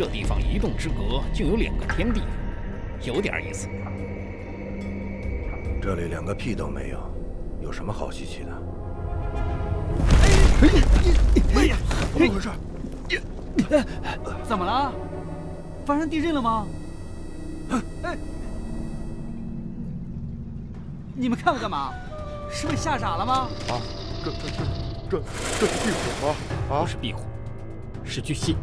这地方一动之隔竟有两个天地，有点意思。这里两个屁都没有，有什么好稀奇的？哎呀，怎么回事？怎么了？发生地震了吗？哎，你们看我干嘛？是被吓傻了吗？啊，这这这这这是壁虎吗？啊，不是壁虎，是巨蜥。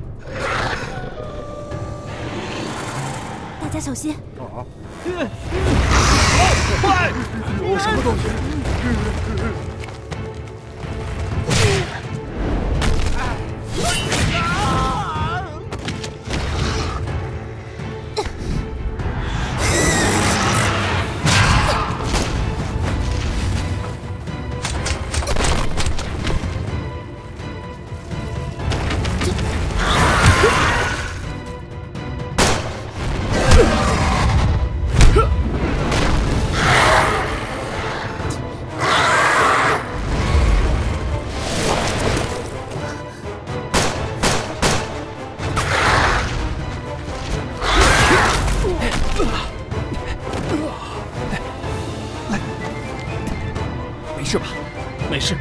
大家小心！啊！快！我什么东西？没事吧？没事。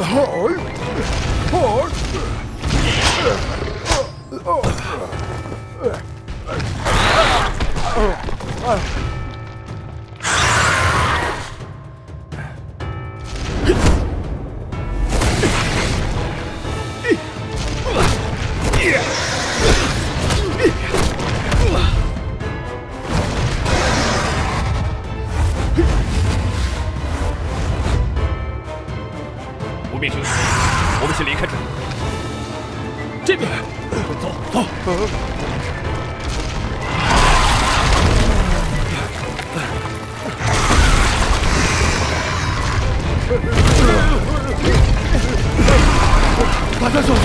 Oh! 吴面生，我们先离开这里。这边，走走。大家小心！